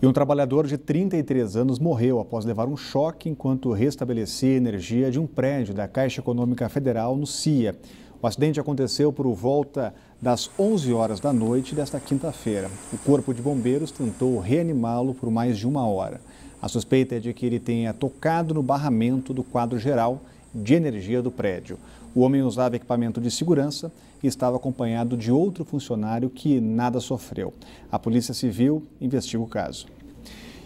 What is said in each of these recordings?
E um trabalhador de 33 anos morreu após levar um choque enquanto restabelecia energia de um prédio da Caixa Econômica Federal no CIA. O acidente aconteceu por volta das 11 horas da noite desta quinta-feira. O Corpo de Bombeiros tentou reanimá-lo por mais de uma hora. A suspeita é de que ele tenha tocado no barramento do quadro geral de energia do prédio. O homem usava equipamento de segurança e estava acompanhado de outro funcionário que nada sofreu. A Polícia Civil investiga o caso.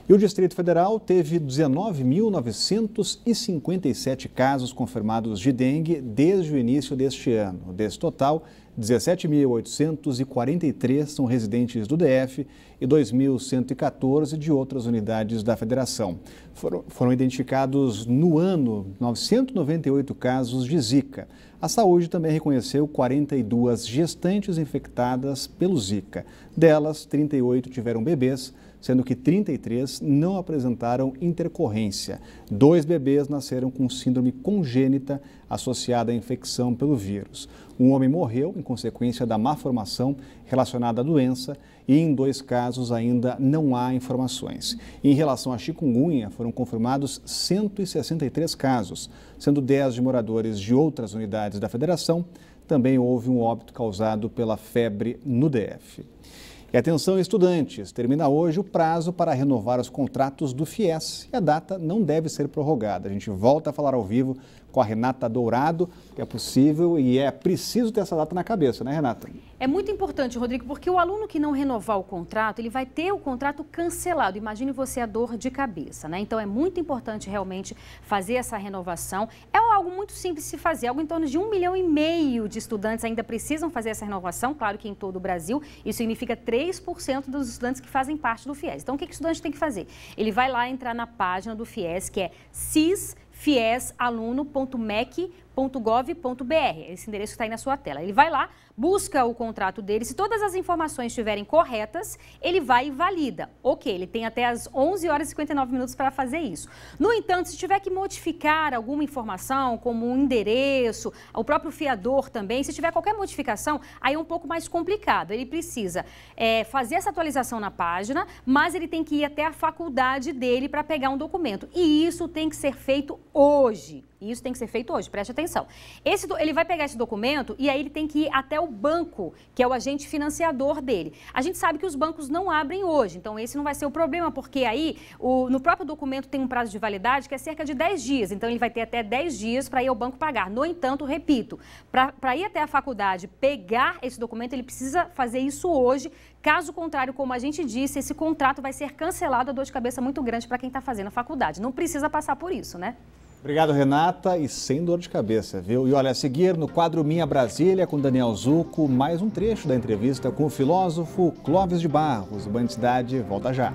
E o Distrito Federal teve 19.957 casos confirmados de dengue desde o início deste ano. Desse total, 17.843 são residentes do DF e 2.114 de outras unidades da federação. Foram, foram, identificados no ano 998 casos de Zika. A saúde também reconheceu 42 gestantes infectadas pelo Zika. Delas, 38 tiveram bebês, sendo que 33 não apresentaram intercorrência. Dois bebês nasceram com síndrome congênita associada à infecção pelo vírus. Um homem morreu em consequência da má formação relacionada à doença e em dois casos ainda não há informações. Em relação à chikungunya, foram confirmados 163 casos, sendo 10 de moradores de outras unidades da federação. Também houve um óbito causado pela febre no DF. E atenção, estudantes, termina hoje o prazo para renovar os contratos do FIES e a data não deve ser prorrogada. A gente volta a falar ao vivo com a Renata Dourado, que é possível e é preciso ter essa data na cabeça, né, Renata? É muito importante, Rodrigo, porque o aluno que não renovar o contrato, ele vai ter o contrato cancelado. Imagine você a dor de cabeça, né? Então é muito importante realmente fazer essa renovação. É algo muito simples de se fazer, algo em torno de um milhão e meio de estudantes ainda precisam fazer essa renovação, claro que em todo o Brasil. Isso significa 3% dos estudantes que fazem parte do FIES. Então o que, que o estudante tem que fazer? Ele vai lá entrar na página do FIES, que é CIS fiesaluno.mec.br fiesaluno.mec.gov.br. Esse endereço está aí na sua tela. Ele vai lá, busca o contrato dele. Se todas as informações estiverem corretas, ele vai e valida. Ok, ele tem até as 11 horas e 59 minutos para fazer isso. No entanto, se tiver que modificar alguma informação, como um endereço, o próprio fiador também, se tiver qualquer modificação, aí é um pouco mais complicado. Ele precisa é, fazer essa atualização na página, mas ele tem que ir até a faculdade dele para pegar um documento. E isso tem que ser feito hoje. E isso tem que ser feito hoje, preste atenção. Esse, ele vai pegar esse documento e aí ele tem que ir até o banco, que é o agente financiador dele. A gente sabe que os bancos não abrem hoje, então esse não vai ser o problema, porque aí o, no próprio documento tem um prazo de validade que é cerca de 10 dias, então ele vai ter até 10 dias para ir ao banco pagar. No entanto, repito, para ir até a faculdade pegar esse documento, ele precisa fazer isso hoje. Caso contrário, como a gente disse, esse contrato vai ser cancelado, a dor de cabeça muito grande para quem está fazendo a faculdade. Não precisa passar por isso, né? Obrigado, Renata, e sem dor de cabeça, viu? E olha, a seguir, no quadro Minha Brasília, com Daniel Zuco, mais um trecho da entrevista com o filósofo Clóvis de Barros. O Band Cidade volta já.